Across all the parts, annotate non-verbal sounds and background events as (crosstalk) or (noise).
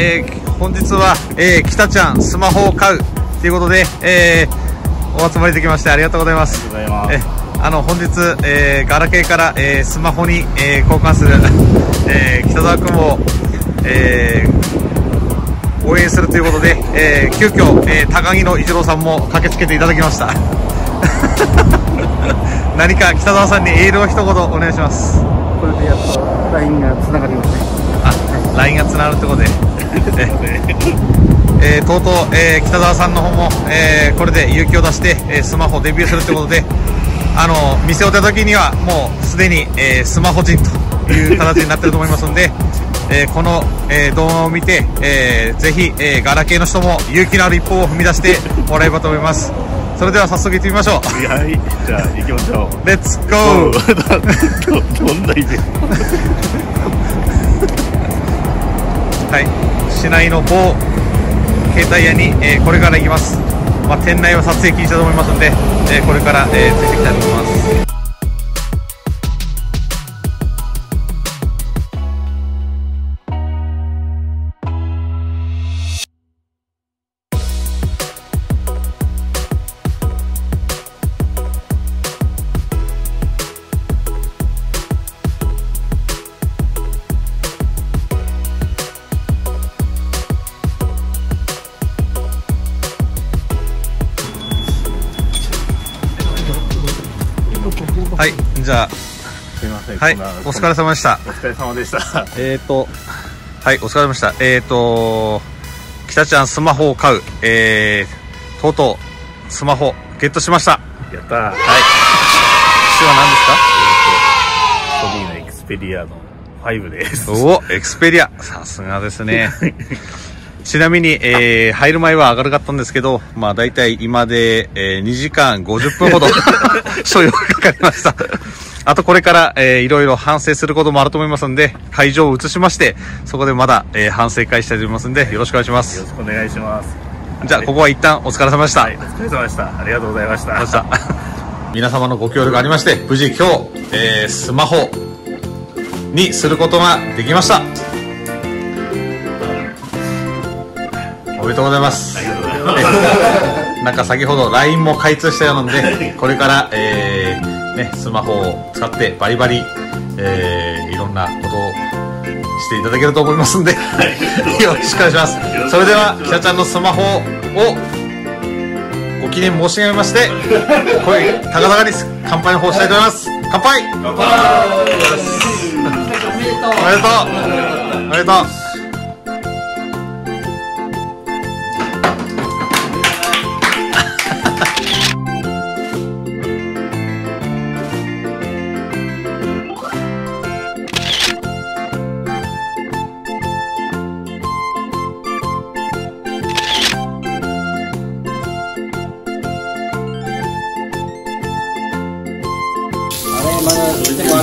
えー、本日は、えー、北ちゃんスマホを買うということで、えー、お集まりできましてありがとうございます。ありがとうございます。えあの本日、えー、ガラケーから、えー、スマホに、えー、交換する、(laughs) えー、北沢君を、えー、応援するということで、えー、急遽、えー、高木の一郎さんも駆けつけていただきました。(laughs) 何か北沢さんにエールを一言お願いします。これでやっと LINE がつながりますねあ LINE がつながるってことで。(laughs) えー、とうとう、えー、北沢さんの方も、えー、これで勇気を出して、えー、スマホデビューするということであの店を出た時にはもうすでに、えー、スマホ人という形になってると思いますので、(laughs) えー、この、えー、動画を見て、えー、ぜひ、えー、ガラケーの人も勇気のある一歩を踏み出してもらえればと思います。それでは早速行ってみましょう。はいじゃあ行きましょう。レッツゴーの某携帯屋に、えーこれから行きます、まあ、店内は撮影禁止だと思いますので、えーこれから、えーついていきたいと思います。はいじゃあ。すいませんはいお疲れ様でした。お疲れ様でした。(laughs) えーと。はいお疲れ様でした。えーと北ちゃんスマホを買う。えー、とうとうスマホゲットしました。やったー。はい。機種はソニーのエクスペリアの5です何です。かおエクスペリア。さすがですね (laughs) ちなみに、えー、入る前は明るかったんですけど、まあ大体今で、えー、2時間50分ほど (laughs) 所要がかかりました。あとこれから、えー、いろいろ反省することもあると思いますんで、会場を移しまして、そこでまだ、えー、反省会したいと思いますんで、よろしくお願いしまよすろ。しくお願いしますじゃあ、ここは一旦お疲れ様でした。はいお疲れ様でしたありがとうございましたました皆様のご協力ありまして無事今日、えースマホにすることができましためでとうございます。ありがとうございます。えなんか先ほど LINE も開通したようなのでこれから、えーね、スマホを使ってバリバリ、えーいろんなことをしていただけると思いますんでよろしくお願いします。それでは北ちゃんのスマホをご記念申し上げまして声高々に乾杯の方したいと思います。乾杯。おめでとう。おめでとう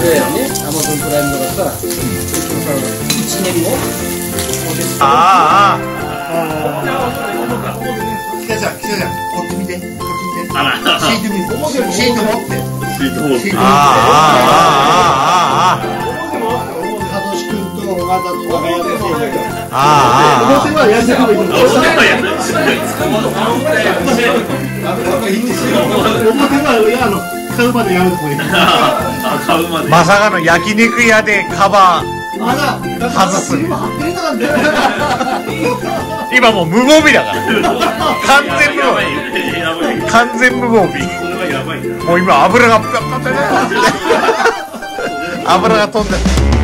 あれだよねアマゾンプライムとかさ1年後ああ北ちゃん、北ちゃん、こっち見て、こっち見て。あらシー。ト見て、シート持って。シー。ト持ってあああああああサトシ君と尾形とかがやってて。あああ表はやってもいいんだどうせはやるなんかいいんですよ。表は、いや、あの、買うまでやるとこ買うまで。まさかの焼肉屋でカバー。まだ、外す。今貼ってるなんだよ。(laughs) 今もう無防備だから。完全無防備。やばい。完全無防備。もう今油が (laughs) 油が飛んでる